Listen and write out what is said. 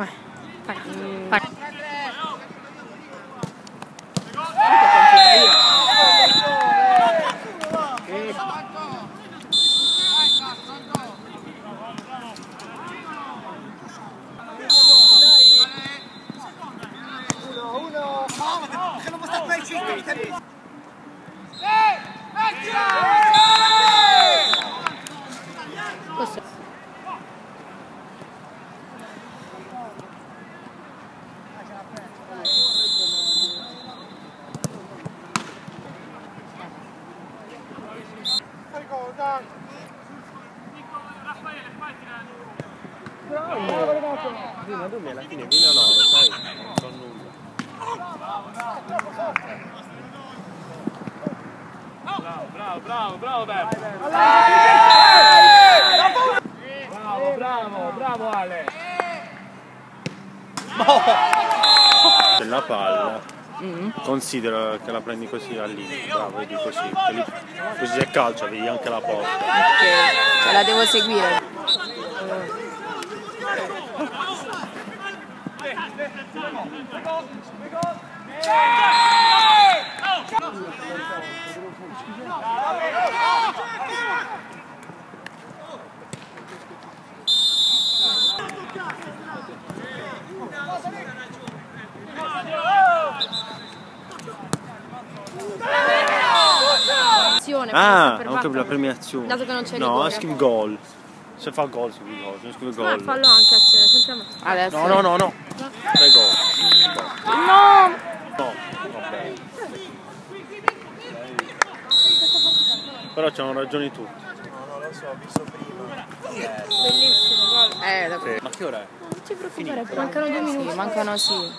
Vai. Mai cinque, Questo. Prima tu alla fine viene a 9, sai? Non so nulla. Bravo, bravo, bravo, bravo Beppe. Bravo, bravo, bravo Ale. La palla. Considera che la prendi così al limite, bravo, vedi così. lì- Così è calcio, vedi anche la porta. Ok. Cioè la devo seguire. Azione, Ah, per ho capito la premiazione. Dato che non c'è No, rigore. scrivi gol. Se fa gol scrivi gol, se non scrivi Ma gol. fallo anche azione, sentiamo. Adesso. No, no, no, no. Fai gol. No! No, vabbè. Però c'hanno ragione tutti. Bellissimo, gol. Eh, Sì. Ma che ora è? Non ti preoccupare, mancano due minuti. Sì, mancano sì.